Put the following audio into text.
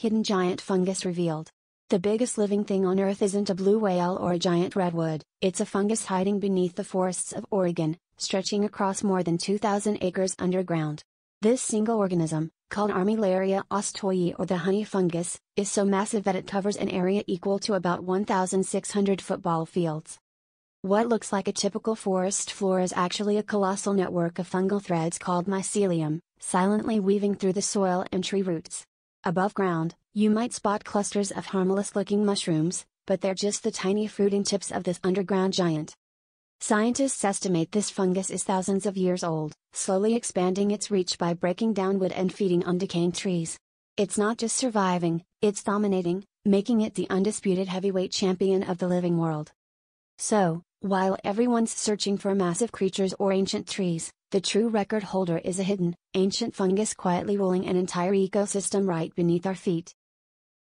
Hidden giant fungus revealed. The biggest living thing on Earth isn't a blue whale or a giant redwood, it's a fungus hiding beneath the forests of Oregon, stretching across more than 2,000 acres underground. This single organism, called Armillaria ostoyae or the honey fungus, is so massive that it covers an area equal to about 1,600 football fields. What looks like a typical forest floor is actually a colossal network of fungal threads called mycelium, silently weaving through the soil and tree roots. Above ground, you might spot clusters of harmless looking mushrooms, but they're just the tiny fruiting tips of this underground giant. Scientists estimate this fungus is thousands of years old, slowly expanding its reach by breaking down wood and feeding on decaying trees. It's not just surviving, it's dominating, making it the undisputed heavyweight champion of the living world. So, while everyone's searching for massive creatures or ancient trees, the true record holder is a hidden, ancient fungus quietly ruling an entire ecosystem right beneath our feet.